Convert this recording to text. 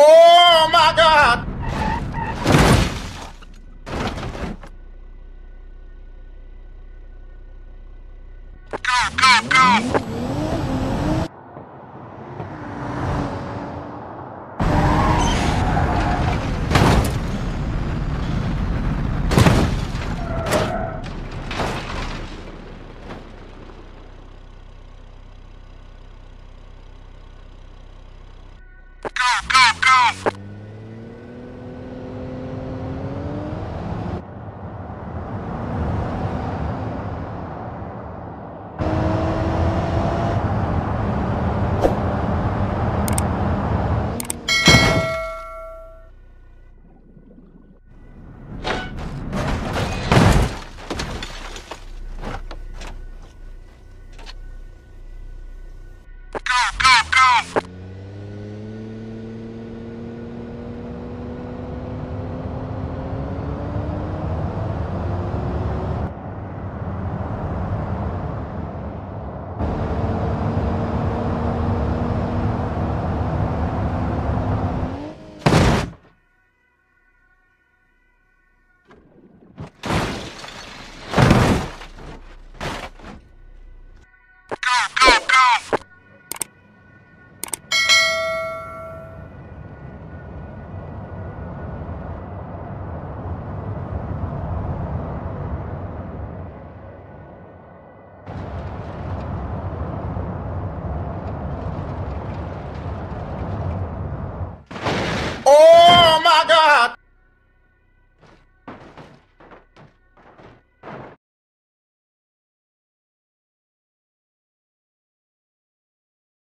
Oh my god! Go, go, go!